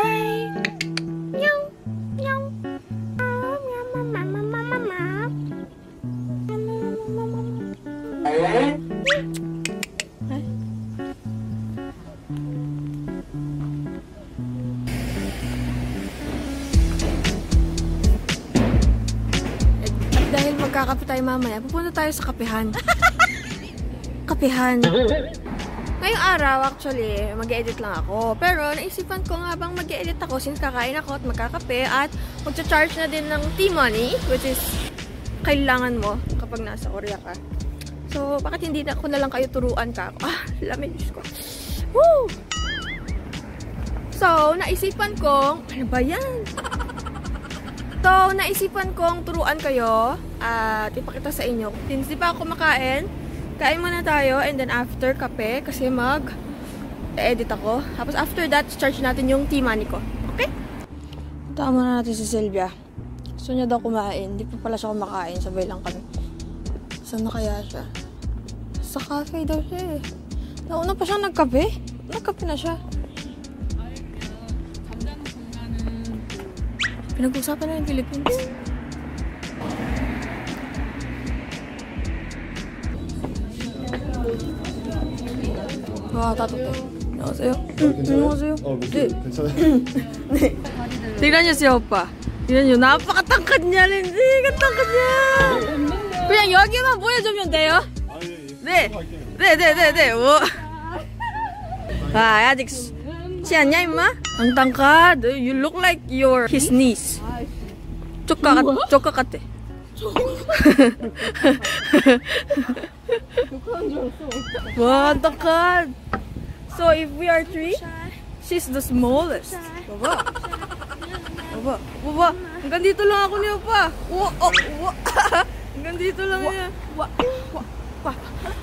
Hi. Meow. Meow. At dahil magkakape tayo mamaya, pupunta tayo sa kapihan. kapihan. Ngayong araw, actually, mag-edit lang ako. Pero naisipan ko nga bang mag-edit ako since kakain ako at magkakape at mag-charge na din ng T-money, which is kailangan mo kapag nasa Korea ka. So, bakit hindi na ako na lang kayo turuan ka? Ah, lamig ko. Woo! So, naisipan kong, ano ba yan? So, naisipan kong turuan kayo at ipakita sa inyo. Since di pa ako makain, kain muna tayo and then after kape kasi mag edit ako. Tapos after that, charge natin yung T-money ko. Okay? Tama na natin si Sylvia. Gusto niya daw kumain. Hindi pa pala siya kumakain. Sabay lang kami. Saan na kaya siya? Sa cafe daw siya eh. Nauna pa siya nagkape. Nagkape na siya. Pinag-usapan na yung Philippines. 와 나도 네. 안녕하세요. 응, 안녕하세요. 어, 네. 괜찮아요. 네. 대단했어요 오빠. 이런요 나 아빠가 똑같냐, 렌즈가 네, 똑같냐. 그냥 여기만 보여주면 돼요. 네, 네, 네, 네, 네. 오. 와 아직 시 않냐 임마? 앙땅가, you look like your his niece. 조카 같, 조카 같대. What the takad! So if we are three, she's the smallest. Baba. Baba. Baba. Hanggang dito lang ako niya pa. Wa, oh, wa. Hanggang dito lang niya. Wa, wa, wa.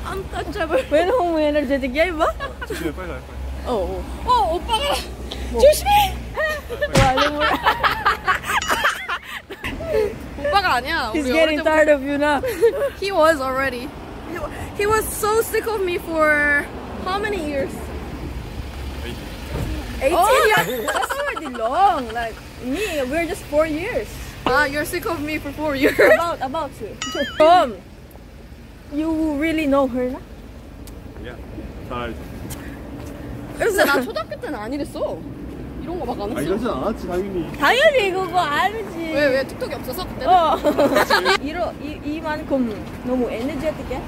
Ang touchable. Pwede akong may energetic yay ba? Oh, oh, Oo. Oo, upa ka. Choose me! Wala mo. Upa ka niya. He's getting tired of you na. He was already. He, wa- he was so sick of me for how many years? 18 years? That's already long. Like, me, we're just four years. Ah, you're sick of me for four years. About, about to. Tom, you really know her na? 야, 잘. 근데 나 초등학교 때는 아니랬어. 이런 거 막 안 아, 했어. 이러진 않았지, 당연히. 당연히 그거 알지. 왜, 왜 틱톡이 없어서 그때는? 어. 이러, 이, 이만큼 너무 에너제틱해?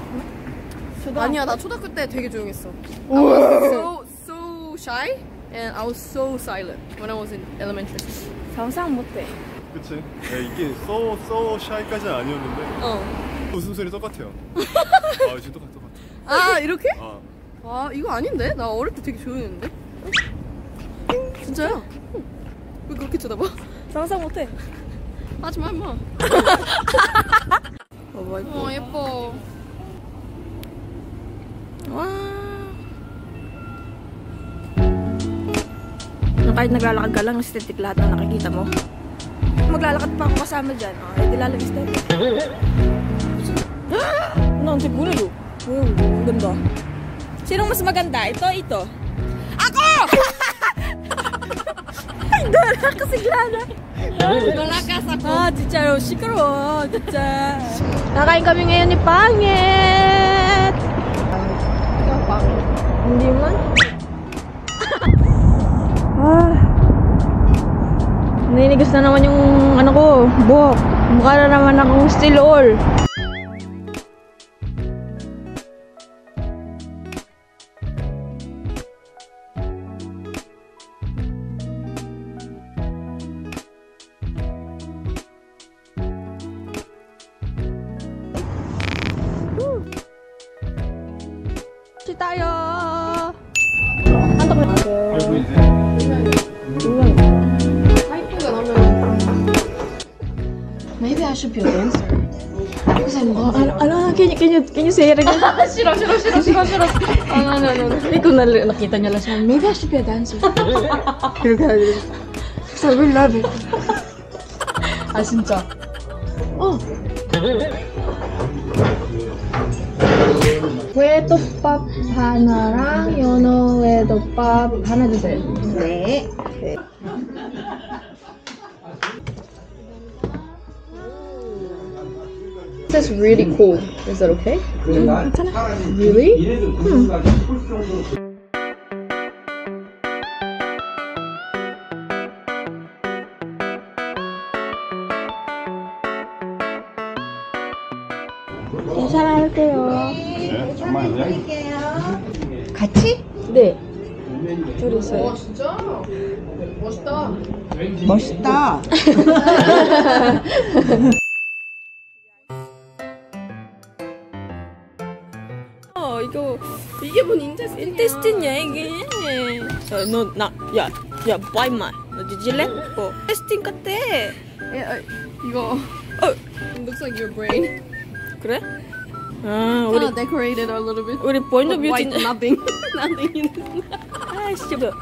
초등학교 아니야, 나 초등학교 때 되게 조용했어. I was so, so shy and I was so silent when I was in elementary school. 상상 못해. 그치? 야, 이게 소, 소 샤이까지는 아니었는데. 어. 웃음소리 똑같아요. 아, 지금 똑같아, 똑같아. 아, 이렇게? 아, 아, 이거 아닌데? 나 어릴 때 되게 조용했는데? 진짜야? 왜 그렇게 쳐다봐? 상상 못해. 하지 마, 임마. 봐봐, 이뻐. 어, 예뻐. Wow! Na kahit naglalakad ka lang, aesthetic lahat ng nakikita mo. Maglalakad pa ako kasama dyan. Oh, hindi lalang aesthetic. Ano, ang siguro yun. Wow, ganda. Sinong mas maganda? Ito, ito. Ako! Ay, dala ka siglana. Dala ka sa ko. Ah, chicharo, oh, shikaro. Chicharo. Nakain kami ngayon ni Pangit. Hindi man. ah. Ninigas na naman yung ano ko, buhok. Mukha na naman akong still all. Tayo! Maybe I should be a dancer. Because I'm not. I, I don't know. Can you, can you, can you say it again? 싫어, 싫어, 싫어, 싫어, 싫어. 아, no, no, no. 이거 날, nakita niya lang siya. Maybe I should be a dancer. 이렇게 하길래. Because I will love it. 아, 진짜. 어. 왜 떡밥 하나랑 연어 제덮밥 하나 주세요. 네. 네. This is really cool. Is that okay? 음, 괜찮아. Really? 음. 인사할게요. 네, 정말 같이? 네. 네. 와 진짜 멋있다. 멋있다. 어, 이거 이게 뭔 인테스팅이야? 인테스틴이야 이게. 야, 너, 나, 야, 야, 바이만. 너 뒤질래? 어, 테스팅 같아. 예, 아, 이거 어, it looks like your brain. 그래? 아, 우리, Kind of decorated a little bit. 우리 포인트 But white, 뷰티. nothing, nothing. in it. vegetable.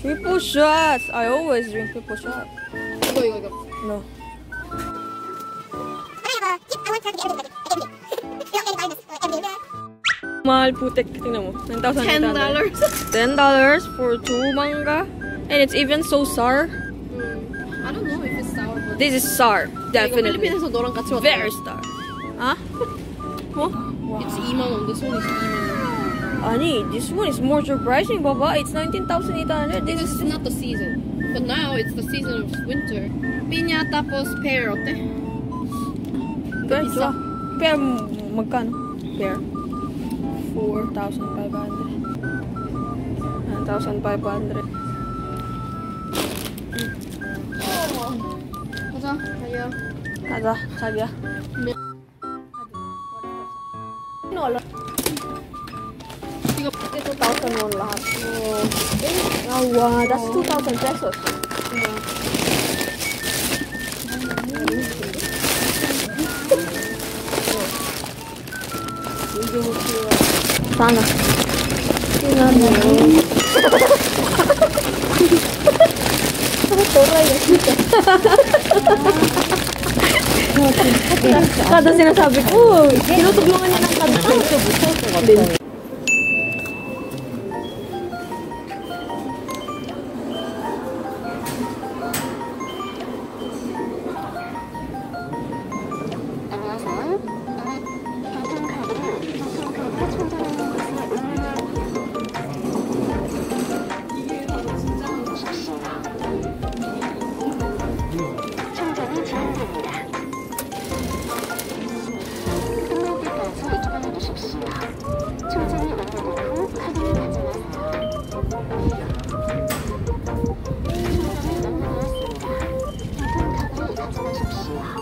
Triple shots. I always drink triple shots. Go, go, go. No. Mal putek, tingnan mo. $10. $10 for two manga. And it's even so sour. Mm. I don't know if it's sour. But this is sour, definitely. Very sour. Huh? Huh? Wow. It's Imanong. This one is Imanong. Ani, this one is more surprising, Baba. It's 19,800. This, is not the season. But now it's the season of winter. Piña tapos perote. Peso. Pear, magkano? Pear. 4,500. 1,500. Mm. Oh. 가자, Kaya. 가자, 자기야. bola. Itu 2000 won lahat. Oh. oh wow, that's 2000 pesos. Yeah. Sana. Tingnan mo. Nakatoro ay nakita. Kada sinasabi ko, tinutulungan niya ng kanta. 好。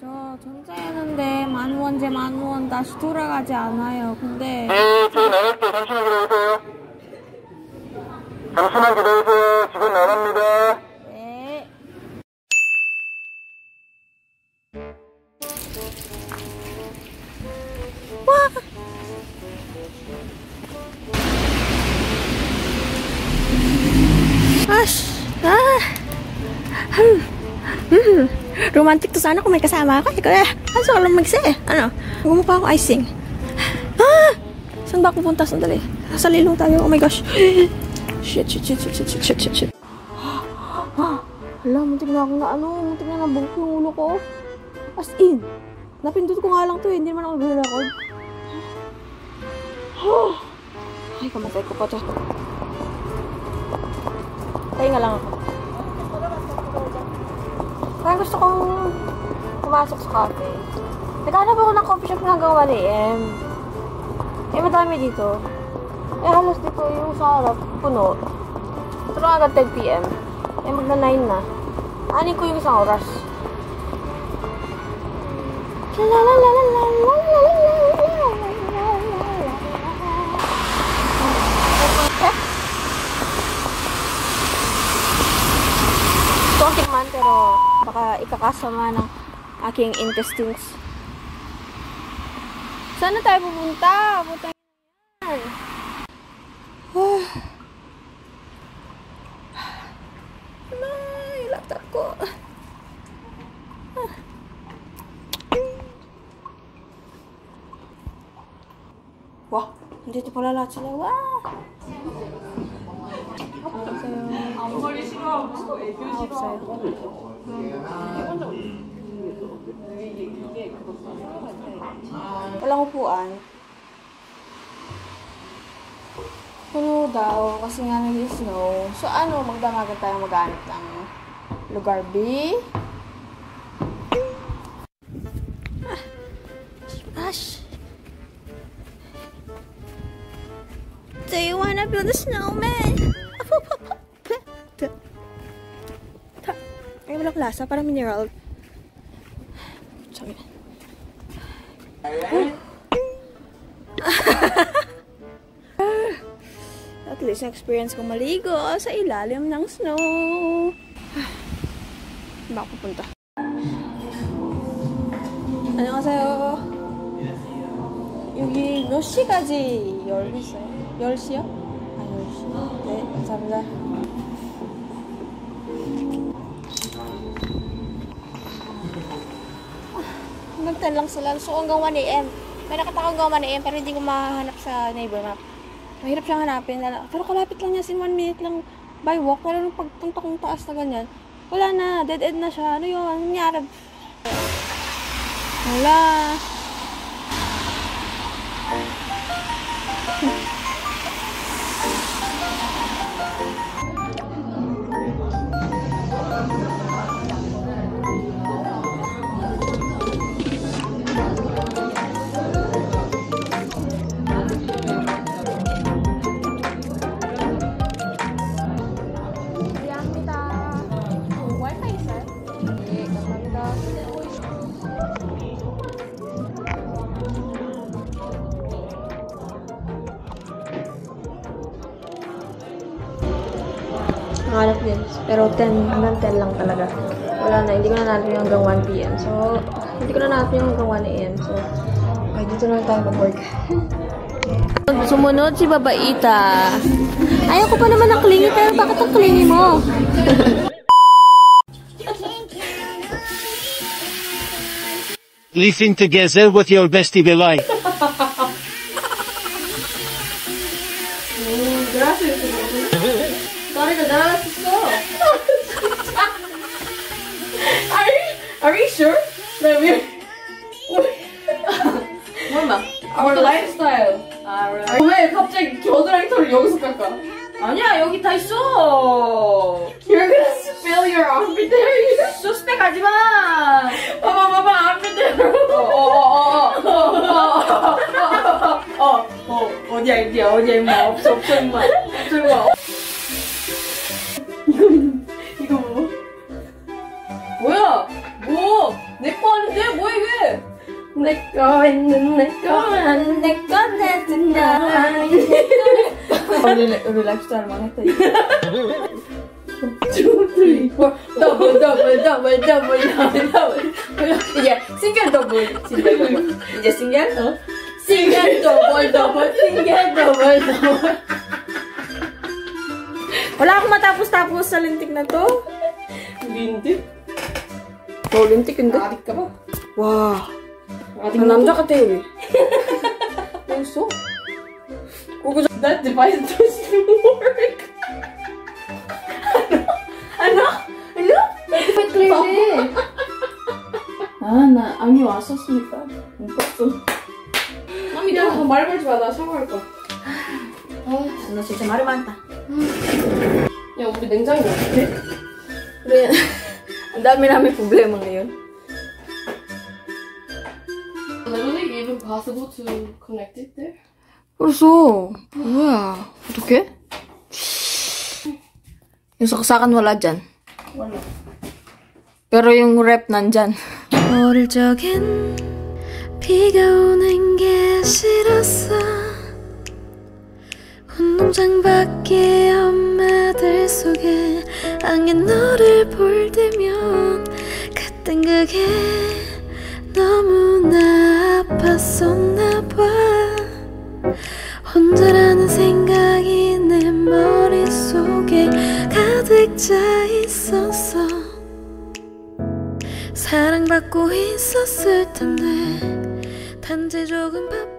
저 전자였는데 만원제 만원 다시 돌아가지 않아요. 근데 네, 저희 나갈 때 잠시만 기다리세요. 잠시만 기다리세요. Hmm, romantic to sana kung may kasama ako. Ikaw eh, kaso ka lang mag-isa eh. Ano, gumapa ako icing. Ah! Saan ba ako pupunta? Sandali. Nasa lilong tayo. Oh my gosh. Shit, shit, shit, shit, shit, shit, shit, shit, shit. Hala, muntik na akong na ano, muntik na nabungk yung ulo ko. As in, napindot ko nga lang to eh, hindi naman ako nag-record. Ay, kamatay ko pa to. Tayo nga lang ako. Gusto kong pumasok sa cafe. Naghanap ako ng coffee shop na hanggang 1am. Eh, madami dito. Eh, halos dito yung sa harap, puno. lang agad 10pm. Eh, magna 9 na. Anin ko yung isang oras. Gusto ko tikman pero baka ikakasama ng aking intestines. Saan na tayo pupunta? Pupunta yan. Ano, yung laptop ko. Wah, nandito pala lahat sila. Wah! Walang upuan. Puno daw kasi nga nag-snow. So ano, magdamagan tayo maghanap ng lugar B. Ash. Do you wanna build a snowman? Ay, walang lasa. Parang mineral. Sorry. At least na-experience ko maligo sa ilalim ng snow. Baka pupunta. 안녕하세요. 여기 몇 시까지 열리세요? 10시요? 아, 10시. 네, 감사합니다. Hanggang 10 lang sila. So, hanggang 1 a.m. May nakita ko hanggang 1 a.m. pero hindi ko mahanap sa neighbor map. Mahirap siyang hanapin. Pero kalapit lang niya. Sin 1 minute lang by walk. Pero nung pagpunta kong taas na ganyan, wala na. Dead end na siya. Ano yun? Ano nangyari? Wala. Hanap din. Pero 10, hanggang 10 lang talaga. Wala na, hindi ko na natin yung hanggang 1 p.m. So, hindi ko na natin yung hanggang 1 a.m. So, okay, dito na tayo mag-work. Sumunod si Babaita. Ayaw ko pa naman ng clingy, pero bakit ang clingy mo? Listen together with your bestie Billy. Are you sure? That we're... 몰라. Our lifestyle. Alright. 왜 갑자기 겨드랑이 털을 여기서 깎아? 아니야, 여기 다 있어. You're gonna spill your armpit hair. 수스펙 하지 마. 봐봐, 봐봐, armpit hair. 어, 어, 어, 어, 어, 어, 어, 어, 어디야, 어디야, 어디야, 임마. 없어, 없어, 임마. 없어, 임마. 이거, 이거 뭐? 뭐야? 뭐? 내 거 아닌데? 뭐야 이게? 내 거 있는 내 거는 내거 내든 나 우리 우리 라이프스타일만 했다 투 더블 더블 더블 더블 더블 더블 이제 싱글 더블 이제 싱글 어? 싱글 더블 더블 싱글 더블 더블 Wala akong matapos-tapos sa lintik na to. lintik? Oh, lintik, hindi. Nakatik ka ba? Wow. Nakatik na to. ka, Tewi. Puso. That device doesn't work. ano? Ano? Ano? Ano? Eh. Ah, na, 아니 와서 쓰니까 못 봤어. 남이 나 말을 걸지 마. 나 샤워할 거. 아, 너 진짜 말이 많다. 야, 우리 냉장고 어떡해? Kaya, ang dami namin problema ngayon. Literally even possible to connect it there? 그래서, 뭐야. 어떡해? Yung saksakan wala dyan. Wala. Pero yung rep nandyan. 어릴 적엔 비가 오는 게 싫었어 운동장 밖에 엄마들 속에 안개 너를 볼 때면 그땐 그게 너무나 아팠었나 봐. 혼자라는 생각이 내 머릿속에 가득 차 있었어 사랑받고 있었을 텐데 단지 조금 바빠